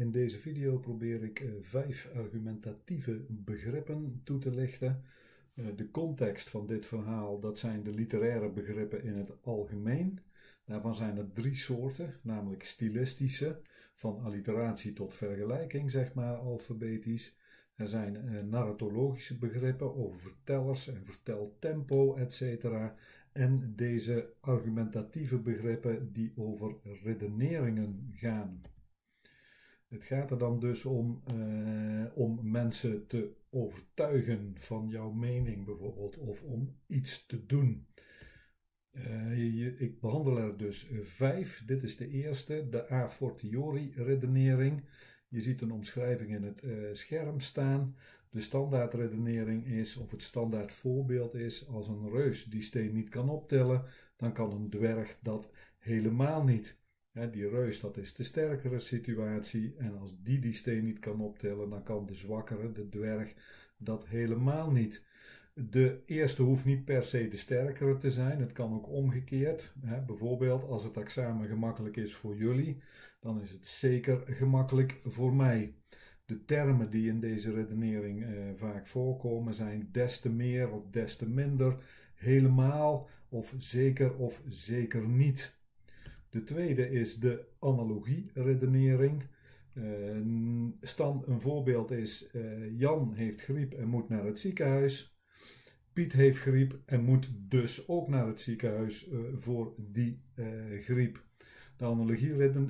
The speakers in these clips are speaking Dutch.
In deze video probeer ik eh, vijf argumentatieve begrippen toe te lichten. Eh, de context van dit verhaal, dat zijn de literaire begrippen in het algemeen. Daarvan zijn er drie soorten, namelijk stilistische, van alliteratie tot vergelijking, zeg maar alfabetisch. Er zijn uh, narratologische begrippen over vertellers en verteltempo, etc. En deze argumentatieve begrippen die over redeneringen gaan. Het gaat er dan dus om, uh, om mensen te overtuigen van jouw mening bijvoorbeeld, of om iets te doen. Uh, je, ik behandel er dus vijf. Dit is de eerste, de a fortiori redenering. Je ziet een omschrijving in het uh, scherm staan. De standaardredenering is, of het standaard voorbeeld is, als een reus die steen niet kan optellen, dan kan een dwerg dat helemaal niet die reus, dat is de sterkere situatie. En als die die steen niet kan optellen, dan kan de zwakkere, de dwerg, dat helemaal niet. De eerste hoeft niet per se de sterkere te zijn. Het kan ook omgekeerd. bijvoorbeeld, als het examen gemakkelijk is voor jullie, dan is het zeker gemakkelijk voor mij. De termen die in deze redenering eh, vaak voorkomen zijn des te meer of des te minder, helemaal of zeker of zeker niet. De tweede is de analogie-redenering. Uh, Stan, een voorbeeld is: uh, Jan heeft griep en moet naar het ziekenhuis. Piet heeft griep en moet dus ook naar het ziekenhuis uh, voor die griep. De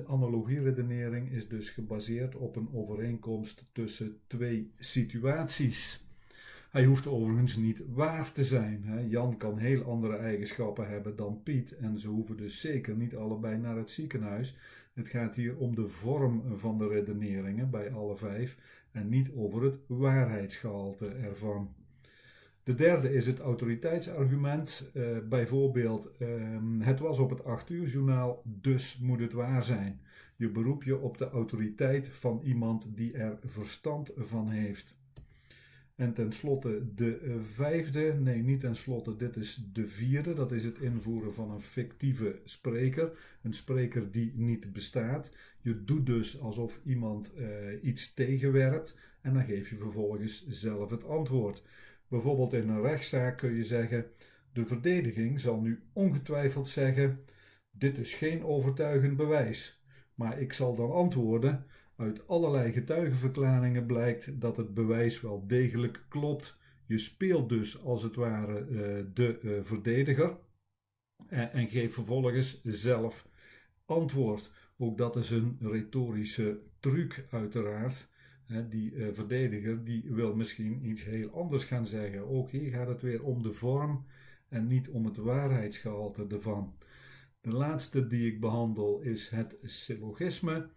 analogie-redenering is dus gebaseerd op een overeenkomst tussen twee situaties. Hij hoeft overigens niet waar te zijn. Hè. Jan kan heel andere eigenschappen hebben dan Piet en ze hoeven dus zeker niet allebei naar het ziekenhuis. Het gaat hier om de vorm van de redeneringen bij alle vijf en niet over het waarheidsgehalte ervan. De derde is het autoriteitsargument. Uh, bijvoorbeeld, uh, het was op het 8 uur journaal, dus moet het waar zijn. Je beroep je op de autoriteit van iemand die er verstand van heeft. En tenslotte de eh, vijfde, nee niet tenslotte, dit is de vierde, dat is het invoeren van een fictieve spreker. Een spreker die niet bestaat. Je doet dus alsof iemand uh, iets tegenwerpt en dan geef je vervolgens zelf het antwoord. Bijvoorbeeld in een rechtszaak kun je zeggen, de verdediging zal nu ongetwijfeld zeggen, dit is geen overtuigend bewijs. Maar ik zal dan antwoorden, uit allerlei getuigenverklaringen blijkt dat het bewijs wel degelijk klopt. Je speelt dus als het ware uh, de uh, verdediger en, en geeft vervolgens zelf antwoord. Ook dat is een retorische truc uiteraard. die verdediger die wil misschien iets heel anders gaan zeggen. Ook hier gaat het weer om de vorm en niet om het waarheidsgehalte ervan. De laatste die ik behandel is het syllogisme.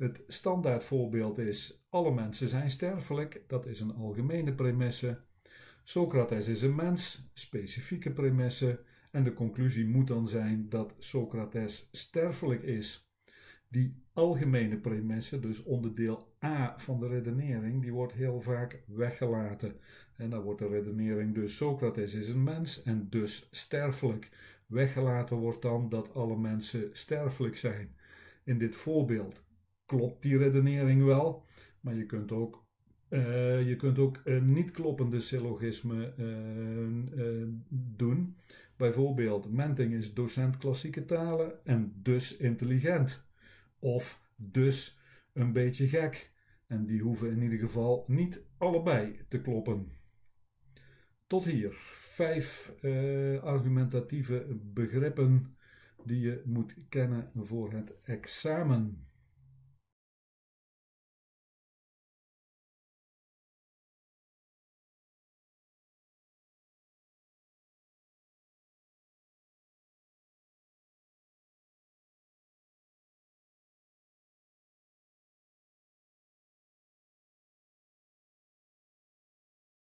Het standaardvoorbeeld is: alle mensen zijn sterfelijk. Dat is een algemene premisse. Socrates is een mens, specifieke premisse. En de conclusie moet dan zijn dat Socrates sterfelijk is. Die algemene premisse, dus onderdeel A van de redenering, die wordt heel vaak weggelaten. En dan wordt de redenering dus Socrates is een mens en dus sterfelijk. Weggelaten wordt dan dat alle mensen sterfelijk zijn. In dit voorbeeld klopt die redenering wel, maar je kunt ook, uh, je kunt ook een niet kloppende syllogisme uh, doen. Bijvoorbeeld, Menting is docent klassieke talen en dus intelligent. Of dus een beetje gek. En die hoeven in ieder geval niet allebei te kloppen. Tot hier vijf argumentatieve begrippen die je moet kennen voor het examen.